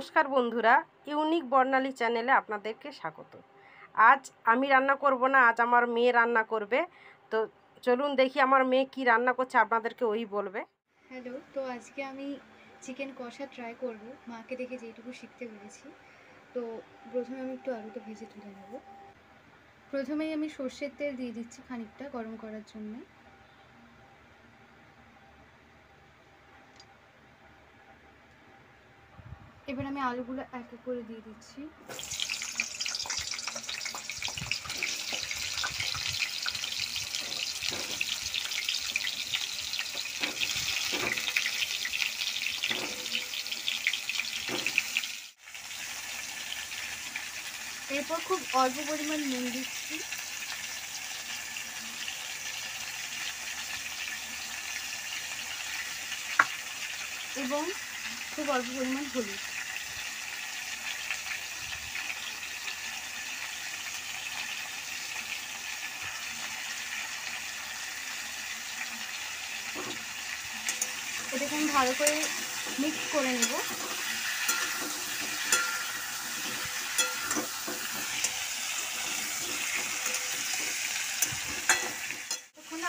নমস্কার বন্ধুরা, ইউনিক বর্ণালী চ্যানেলে আপনাদেরকে স্বাগত। আজ আমি রান্না করব না, আজ আমার মেয়ে রান্না করবে। তো চলুন দেখি আমার মেয়ে কি রান্না করছে, আপনাদেরকে ওই বলবে। হ্যালো তো আজকে আমি চিকেন কষা ট্রাই করব। মাকে দেখে যেটুকু শিখতে পেরেছি। তো প্রথমে আমি একটু আলুটা ভেজে তুলে নেব। প্রথমেই আমি সর্ষের তেল দিয়ে দিচ্ছি খানিকটা গরম করার জন্য। এবার আমি আলুগুলো এক এক করে দিয়ে দিচ্ছি। এরপর খুব অল্প পরিমাণ নুন দিচ্ছি। এবং খুব অল্প পরিমাণ হলুদ এটাকে আমি ভালো করে মিক্স করে নেব।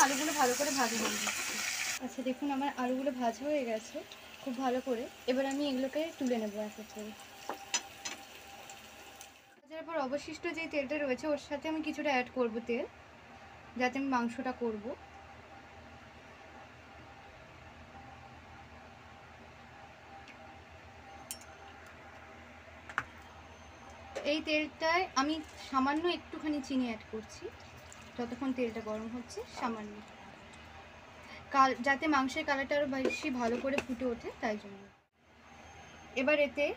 আলুগুলো ভালো করে ভাজা যাচ্ছে আচ্ছা দেখুন আমার আলুগুলো ভাজা হয়ে গেছে খুব ভালো করে। এবার আমি এগুলোকে তুলে নেব এক এক করে। ভাজার পর অবশিষ্ট যে তেলটা রয়েছে, ওর সাথে আমি কিছুটা অ্যাড করব তেল, যাতে আমি মাংসটা করব। এই তেলটায় আমি সামান্য একটুখানি চিনি অ্যাড করছি। যতক্ষণ তেলটা গরম হচ্ছে, সামান্য। কাল, যাতে মাংসের কালারটা আরও বেশি ভালো করে ফুটে ওঠে, তাই জন্য। এবার এতে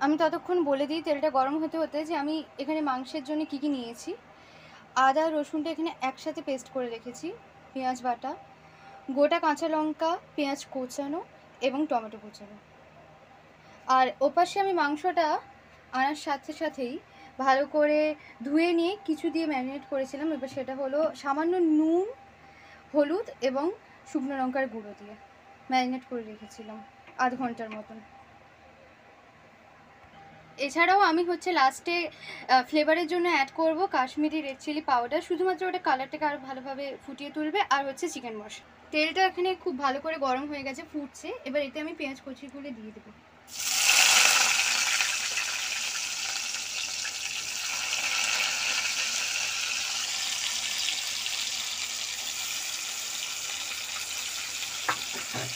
আমি ততক্ষণ বলে দিই, তেলটা গরম হতে হতে যে আমি এখানে মাংসের জন্য কি কি নিয়েছি। আদা, রসুনটা এখানে একসাথে পেস্ট করে রেখেছি, পেঁয়াজ বাটা, গোটা কাঁচা লঙ্কা, পেঁয়াজ কোচানো এবং টমেটো কোচানো। আর ওপাশে আমি মাংসটা আনার সাথে সাথেই ভালো করে ধুয়ে নিয়ে কিছু দিয়ে ম্যারিনেট করেছিলাম। এবার সেটা হলো সামান্য নুন, হলুদ এবং শুকনো লঙ্কার গুঁড়ো দিয়ে ম্যারিনেট করে রেখেছিলাম আধ ঘণ্টার মতন। এছাড়াও আমি হচ্ছে লাস্টে ফ্লেভারের জন্য অ্যাড করব কাশ্মীরি রেড চিলি পাউডার শুধুমাত্র ওটা কালারটাকে আরও ভালোভাবে ফুটিয়ে তুলবে আর হচ্ছে চিকেন মশলা। তেলটা এখানে খুব ভালো করে গরম হয়ে গেছে, ফুটছে। এবার এতে আমি পেঁয়াজ কচিগুলো দিয়ে দেবো।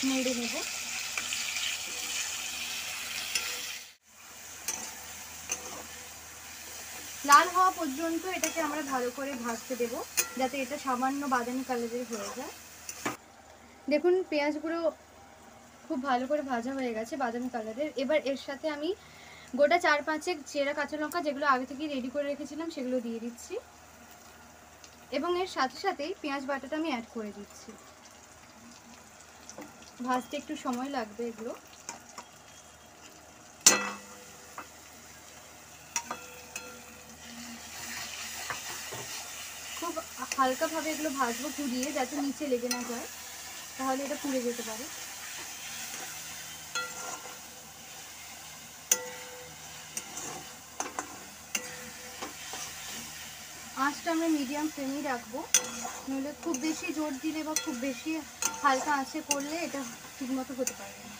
নেড়ে নেব। লাল হওয়া পর্যন্ত এটাকে আমরা ভালো করে ভাজতে দেব, যাতে এটা সামান্য বাদামি কালারের হয়ে যায়। দেখুন, পেঁয়াজগুলো খুব ভালো করে ভাজা হয়ে গেছে বাদামি কালারের এবার এর সাথে আমি গোটা চার পাঁচেক চেরা কাঁচা লঙ্কা, যেগুলো আগে থেকে রেডি করে রেখেছিলাম, সেগুলো দিয়ে দিচ্ছি। এবং এর সাথে সাথেই পেঁয়াজ বাটাটা আমি অ্যাড করে দিচ্ছি। ভাজতে একটু সময় লাগবে এগুলো। খুব হালকাভাবে এগুলো ভাজবো পুড়িয়ে যাতে নিচে লেগে না যায়, তাহলে এটা পুড়ে যেতে পারে। আঁচটা আমরা মিডিয়াম ফ্লেমেই রাখব। নইলে খুব বেশি জোর দিলে বা খুব বেশি হালকা আঁচে করলে এটা ঠিকমতো হতে পারবে না।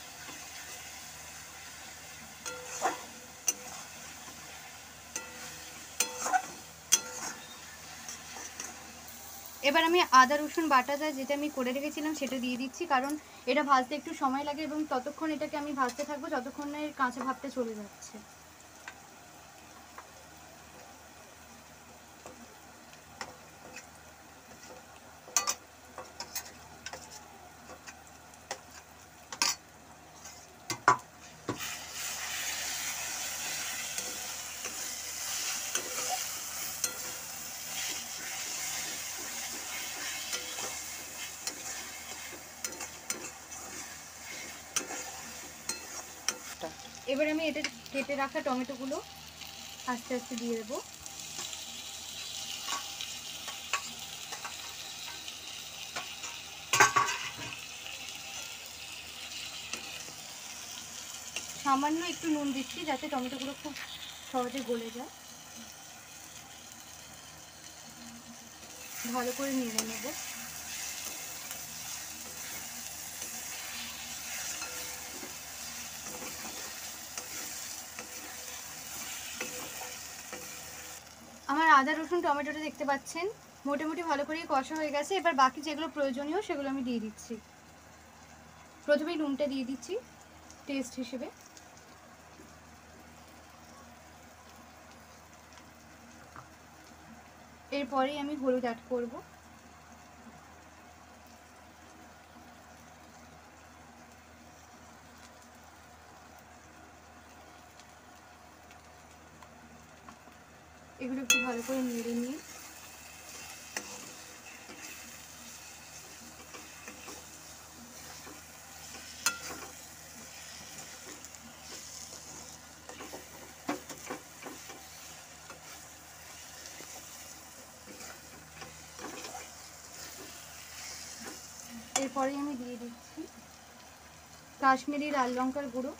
এবার আমি আদা, রসুন বাটাটা যেটা আমি করে রেখেছিলাম সেটা দিয়ে দিচ্ছি, কারণ এটা ভাজতে একটু সময় লাগে এবং ততক্ষণ এটাকে আমি ভাজতে থাকব যতক্ষণ এর কাঁচা ভাবটা চলে যাচ্ছে। এবার আমি এটা কেটে রাখা টমেটোগুলো আস্তে আস্তে দিয়ে দেবো। সামান্য একটু নুন দিচ্ছি যাতে টমেটোগুলো খুব সহজে গলে যায়। ভালো করে নেড়ে নেব। আমার আদা, রসুন, টমেটোটা দেখতে পাচ্ছেন। মোটামুটি ভালো করে কষা হয়ে গেছে। এবার বাকি যেগুলো প্রয়োজনীয় সেগুলো আমি দিয়ে দিচ্ছি। প্রথমেই নুনটা দিয়ে দিচ্ছি টেস্ট হিসেবে। এরপরেই আমি হলুদ অ্যাড করব। এগুলো একটু ভালো করে নেড়ে নিয়ে। এরপরে আমি দিয়ে দিচ্ছি কাশ্মীরি লাল লঙ্কার গুঁড়ো।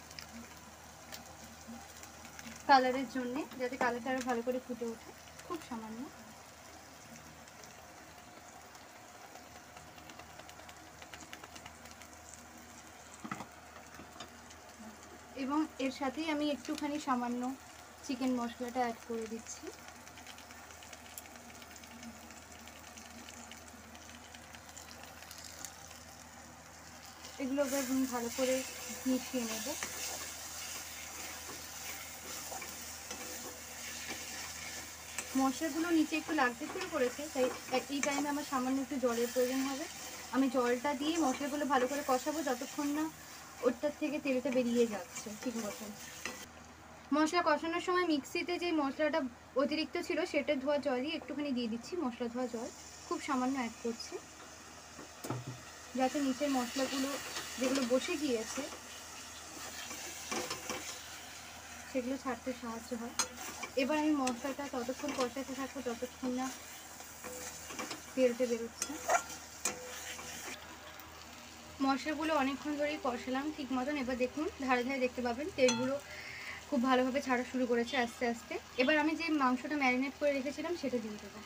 কালারের জন্য, যাতে কালারটা আরও ভালো করে ফুটে ওঠে। খুব সামান্য। এবং এর সাথেই আমি একটুখানি সামান্য চিকেন মশলাটা অ্যাড করে দিচ্ছি। এগুলো ভালো করে মিশিয়ে নেব। মশলাগুলো নিচে একটু লাগতে শুরু করেছে, তাই এই টাইমে আমার সামান্য একটু জলের প্রয়োজন হবে। আমি জলটা দিয়ে মশলাগুলো ভালো করে কষাবো যতক্ষণ না ওটার থেকে তেলটা বেরিয়ে যাচ্ছে ঠিক মতন। মশলা কষানোর সময় মিক্সিতে যে মশলাটা অতিরিক্ত ছিল সেটা ধোয়া জলই একটুখানি দিয়ে দিচ্ছি, মশলা ধোয়া জল। খুব সামান্য অ্যাড করছি। যাতে নিচের মশলাগুলো যেগুলো বসে গিয়েছে সেগুলো ছাড়তে সাহায্য হয়। এবার আমি মশলাটা ততক্ষণ কষাতে থাকব, যতক্ষণ না তেলটা বেরোচ্ছে। মশলাগুলো অনেকক্ষণ ধরেই কষালাম, ঠিক মতন। এবার দেখুন, ধারে ধারে দেখতে পাবেন, তেলগুলো খুব ভালোভাবে ছাড়া শুরু করেছে আস্তে আস্তে। এবার আমি যে মাংসটা ম্যারিনেট করে রেখেছিলাম, সেটা দিয়ে দেবো।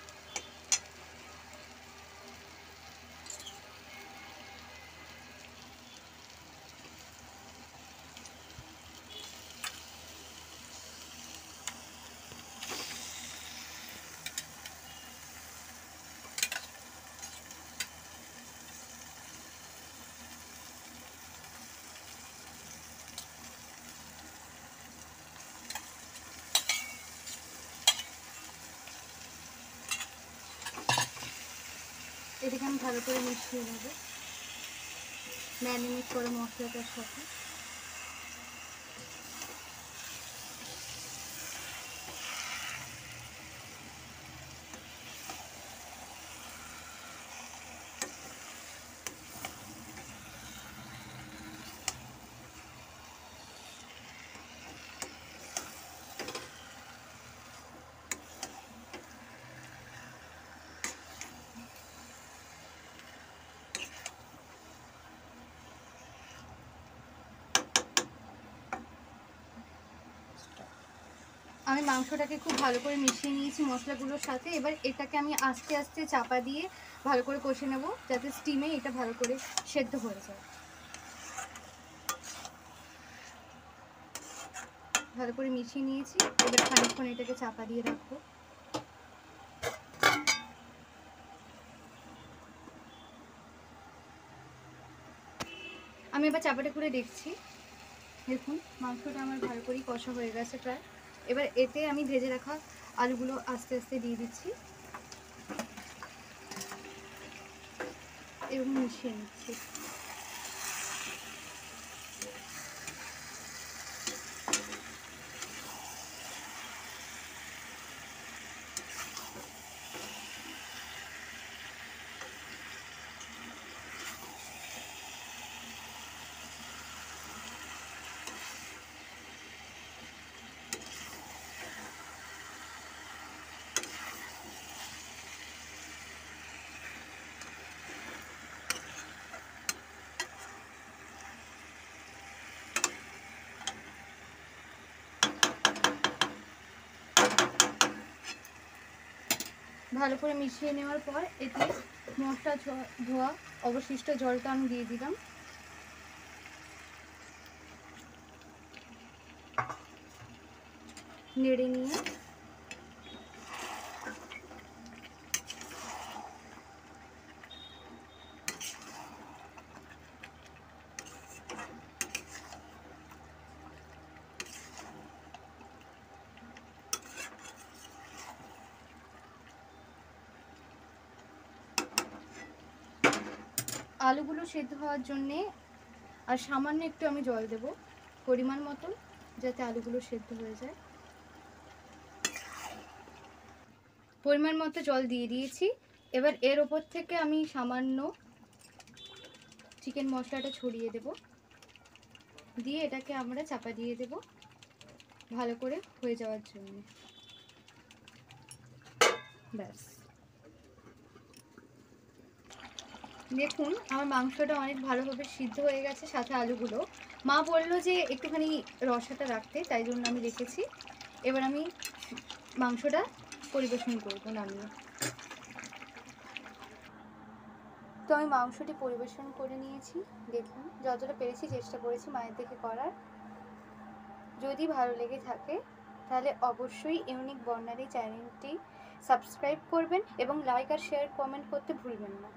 এটাকে আমি ভালো করে মিশিয়ে নেব। ম্যারিনেট করে মশলাটার সাথে। আমি মাংসটাকে খুব ভালো করে মিশিয়ে নিয়েছি মশলাগুলোর সাথে। এবার এটাকে আমি আস্তে আস্তে চাপা দিয়ে ভালো করে কষে নেব, যাতে স্টিমে এটা ভালো করে সেদ্ধ হয়ে যায়। ভালো করে মিশিয়ে নিয়েছি, এবার খানিকক্ষণ এটাকে চাপা দিয়ে রাখব। আমি এবার চাপাটা করে দেখছি। দেখুন, মাংসটা আমার ভালো করেই কষা হয়ে গেছে প্রায়। এবার এতে আমি ভেজে রাখা আলুগুলো আস্তে আস্তে দিয়ে দিচ্ছি। এবং মিশিয়ে নিচ্ছি। ভালো করে মিশিয়ে নেওয়ার পর এতে মশলা ধোয়া- ধোয়া, অবশিষ্ট জলটা আমি দিয়ে দিলাম। নেড়ে নিয়ে আলুগুলো সেদ্ধ হওয়ার জন্যে আর সামান্য একটু আমি জল দেব পরিমাণ মতন যাতে আলুগুলো সেদ্ধ হয়ে যায়। পরিমাণ মতো জল দিয়ে দিয়েছি। এবার এর ওপর থেকে আমি সামান্য চিকেন মশলাটা ছড়িয়ে দেব। দিয়ে এটাকে আমরা চাপা দিয়ে দেব ভালো করে হয়ে যাওয়ার জন্য। ব্যাস। দেখুন, আমার মাংসটা অনেক ভালোভাবে সিদ্ধ হয়ে গেছে, সাথে আলুগুলো। মা বলল যে একটুখানি রসাটা রাখতে, তাই জন্য আমি রেখেছি। এবার আমি মাংসটা পরিবেশন করব নামিয়ে। তো আমি মাংসটি পরিবেশন করে নিয়েছি, দেখুন, যতটা পেরেছি চেষ্টা করেছি মায়ের দেখে করার। যদি ভালো লেগে থাকে, তাহলে অবশ্যই ইউনিক বর্ণালী চ্যানেলটি সাবস্ক্রাইব করবেন এবং লাইক আর শেয়ার কমেন্ট করতে ভুলবেন না।